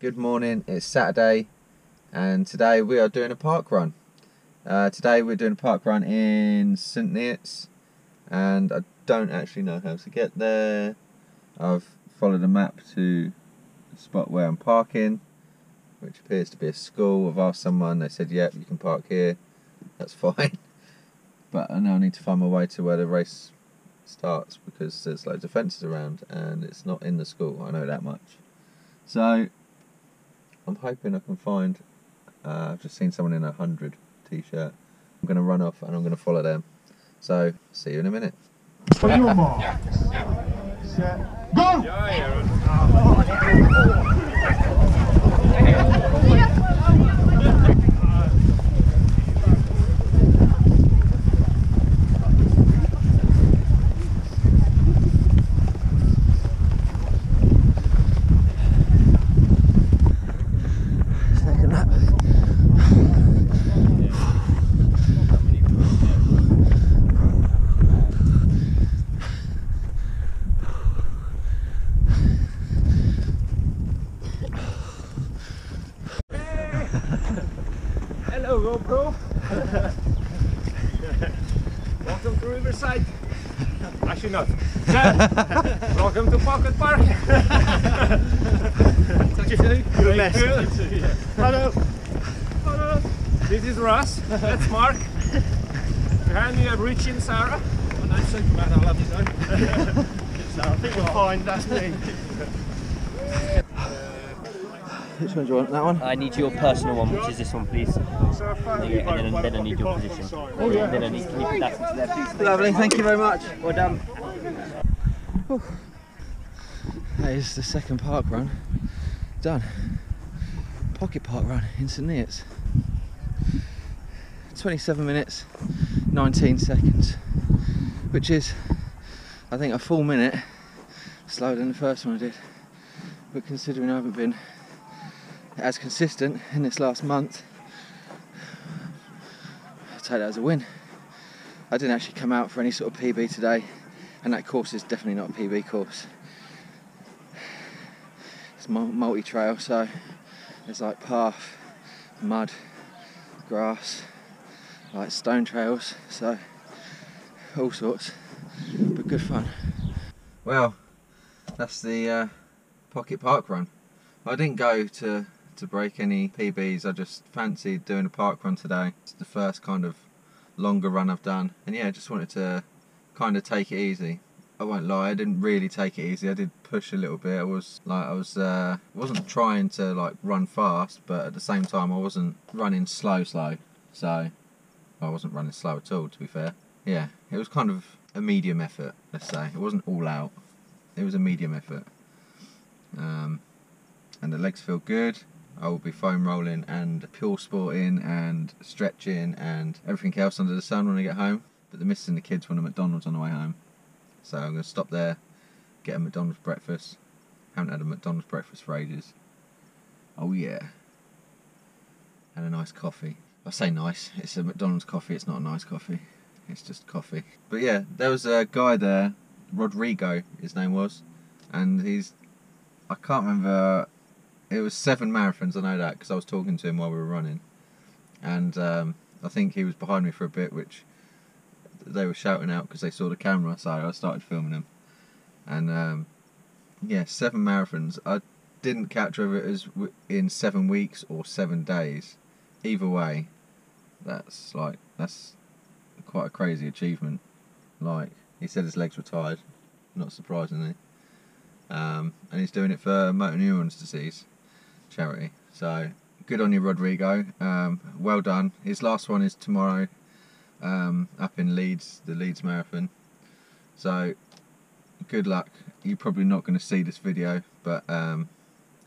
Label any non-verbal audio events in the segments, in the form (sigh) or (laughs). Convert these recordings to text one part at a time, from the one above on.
Good morning, it's Saturday and today we are doing a park run. Uh, today we're doing a park run in St Neots and I don't actually know how to get there. I've followed a map to the spot where I'm parking which appears to be a school. I've asked someone, they said yep you can park here, that's (laughs) fine. But I now need to find my way to where the race starts because there's loads of fences around and it's not in the school, I know that much. So I'm hoping I can find. Uh, I've just seen someone in a hundred t-shirt. I'm going to run off and I'm going to follow them. So see you in a minute. For you, Mark. Set. Go! (laughs) Hello, GoPro. (laughs) Welcome to Riverside. Actually not. (laughs) Welcome to Pocket Park. Good mess. Hello. Hello. This is Russ. That's Mark. Behind me, oh, you have Richie and Sarah. My name's Superman. I love you, so I think we'll find that's me. Which one do you want? That one? I need your personal one, which is this one, please. And then, then I need your position. Oh, yeah. Then I need, can you put that into there, please? Lovely, thank you very much. Well done. That is the second park run done. Pocket park run in St Neots. 27 minutes, 19 seconds, which is, I think, a full minute slower than the first one I did. But considering I haven't been as consistent in this last month, I'll take that as a win. I didn't actually come out for any sort of PB today, and that course is definitely not a PB course. It's multi trail, so there's like path, mud, grass, like stone trails, so all sorts, but good fun. Well, that's the uh, pocket park run. I didn't go to to break any PBs. I just fancied doing a park run today. It's the first kind of longer run I've done, and yeah, I just wanted to kind of take it easy. I won't lie, I didn't really take it easy. I did push a little bit. I was like, I was, uh, wasn't trying to like run fast, but at the same time, I wasn't running slow, slow. So I wasn't running slow at all, to be fair. Yeah, it was kind of a medium effort, let's say. It wasn't all out. It was a medium effort. Um, and the legs feel good. I will be foam rolling and pure sporting and stretching and everything else under the sun when I get home. But the missus and the kids want a McDonald's on the way home. So I'm going to stop there, get a McDonald's breakfast. Haven't had a McDonald's breakfast for ages. Oh yeah. And a nice coffee. I say nice, it's a McDonald's coffee, it's not a nice coffee. It's just coffee. But yeah, there was a guy there, Rodrigo, his name was, and he's, I can't remember, it was seven marathons, I know that, because I was talking to him while we were running. And um, I think he was behind me for a bit, which they were shouting out because they saw the camera, so I started filming him. And um, yeah, seven marathons. I didn't catch whether it was in seven weeks or seven days. Either way, that's like that's quite a crazy achievement. Like he said, his legs were tired, not surprisingly. Um, and he's doing it for motor neurons disease charity. So good on you, Rodrigo. Um, well done. His last one is tomorrow, um, up in Leeds, the Leeds Marathon. So good luck. You're probably not going to see this video, but um,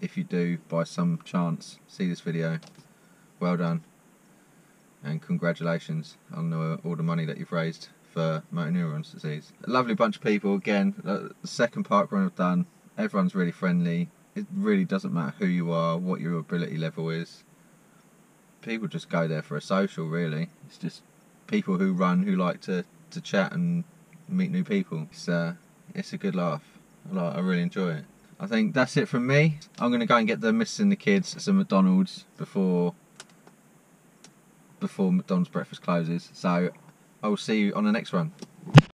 if you do, by some chance, see this video, well done, and congratulations on the, all the money that you've raised for motor neurons disease. A lovely bunch of people. Again, the second park run I've done. Everyone's really friendly. It really doesn't matter who you are, what your ability level is. People just go there for a social, really. It's just people who run who like to, to chat and meet new people. It's uh, it's a good laugh. I really enjoy it. I think that's it from me. I'm going to go and get the missus and the kids some McDonald's before before McDonald's breakfast closes. So I will see you on the next one.